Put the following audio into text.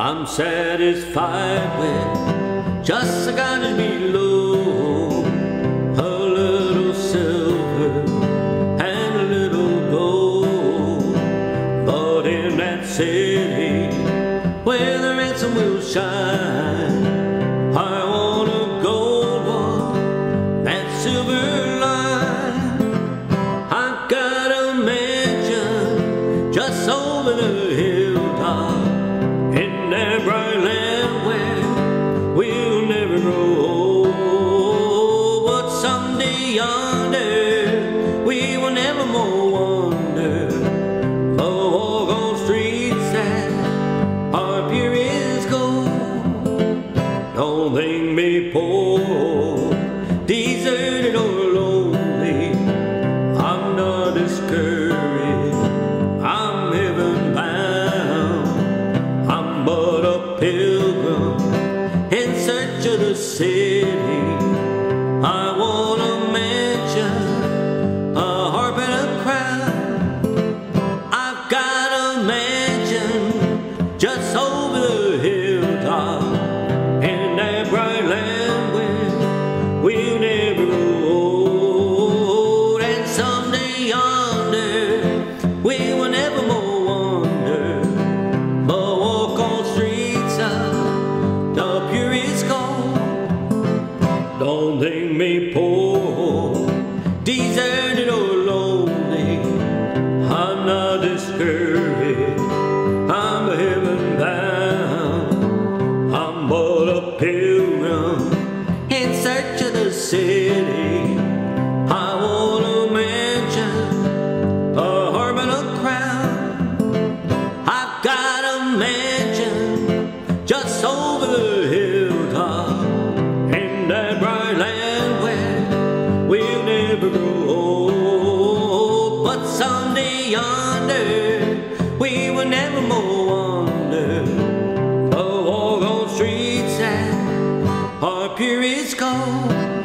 I'm satisfied with just a kind below a little silver and a little gold. But in that city where the ransom will shine, I want a gold one, that silver I'm heaven bound. I'm but a pilgrim in search of the city. I want poor, deserted or lonely. I'm not discouraged. I'm heaven bound. I'm but a pilgrim in search of the city. someday yonder we will never more wander the walk on streets and our periods is.